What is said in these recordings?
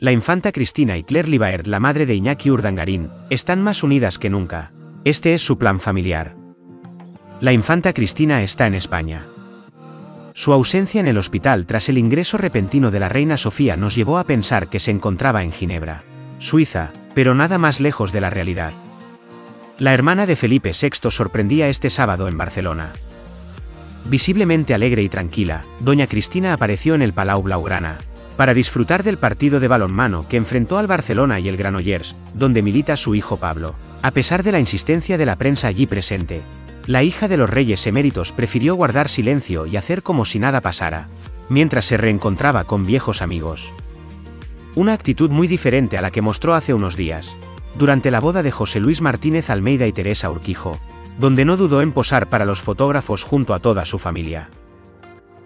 La infanta Cristina y Claire Libaert, la madre de Iñaki Urdangarín, están más unidas que nunca. Este es su plan familiar. La infanta Cristina está en España. Su ausencia en el hospital tras el ingreso repentino de la reina Sofía nos llevó a pensar que se encontraba en Ginebra, Suiza, pero nada más lejos de la realidad. La hermana de Felipe VI sorprendía este sábado en Barcelona. Visiblemente alegre y tranquila, doña Cristina apareció en el Palau Blaugrana, para disfrutar del partido de balonmano que enfrentó al Barcelona y el Granollers, donde milita su hijo Pablo. A pesar de la insistencia de la prensa allí presente, la hija de los reyes eméritos prefirió guardar silencio y hacer como si nada pasara, mientras se reencontraba con viejos amigos. Una actitud muy diferente a la que mostró hace unos días, durante la boda de José Luis Martínez Almeida y Teresa Urquijo, donde no dudó en posar para los fotógrafos junto a toda su familia.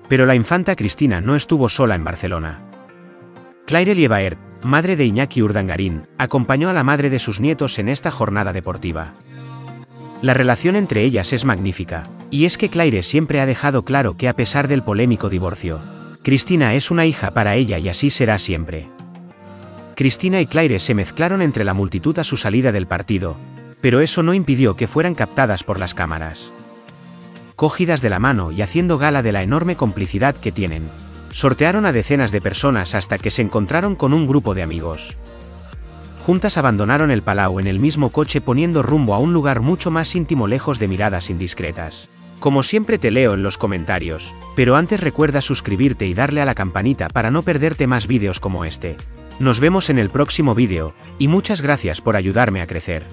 Pero la infanta Cristina no estuvo sola en Barcelona. Claire Liebaert, madre de Iñaki Urdangarín, acompañó a la madre de sus nietos en esta jornada deportiva. La relación entre ellas es magnífica, y es que Claire siempre ha dejado claro que a pesar del polémico divorcio, Cristina es una hija para ella y así será siempre. Cristina y Claire se mezclaron entre la multitud a su salida del partido, pero eso no impidió que fueran captadas por las cámaras. Cogidas de la mano y haciendo gala de la enorme complicidad que tienen, Sortearon a decenas de personas hasta que se encontraron con un grupo de amigos. Juntas abandonaron el palau en el mismo coche poniendo rumbo a un lugar mucho más íntimo lejos de miradas indiscretas. Como siempre te leo en los comentarios, pero antes recuerda suscribirte y darle a la campanita para no perderte más vídeos como este. Nos vemos en el próximo vídeo, y muchas gracias por ayudarme a crecer.